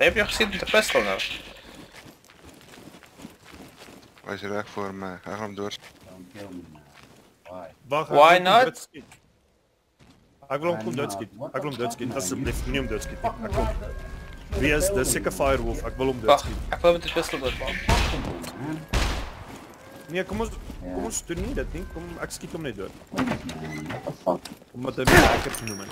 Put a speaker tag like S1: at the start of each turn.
S1: Heb je gezien de pistol nou?
S2: Hij is reg voor me. Eh, Ga gaat hem door.
S3: Why?
S1: Why not?
S4: Ik Ek wil hom doodskiet. Ek wil hom doodskiet.
S3: fuck,
S4: Asseblief, moenie doodskiet. Ek wil Wie is dis seker Firewolf? Ek wil hom doodskiet.
S1: ik wil met de pistol dood
S4: Nee, kom ons kom ons doen niet dat ding. Kom ek skiet hom net dood.
S3: please man, what?
S4: Omdat hy hacker te noemen.